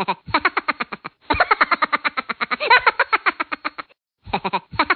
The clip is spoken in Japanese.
Ha ha ha!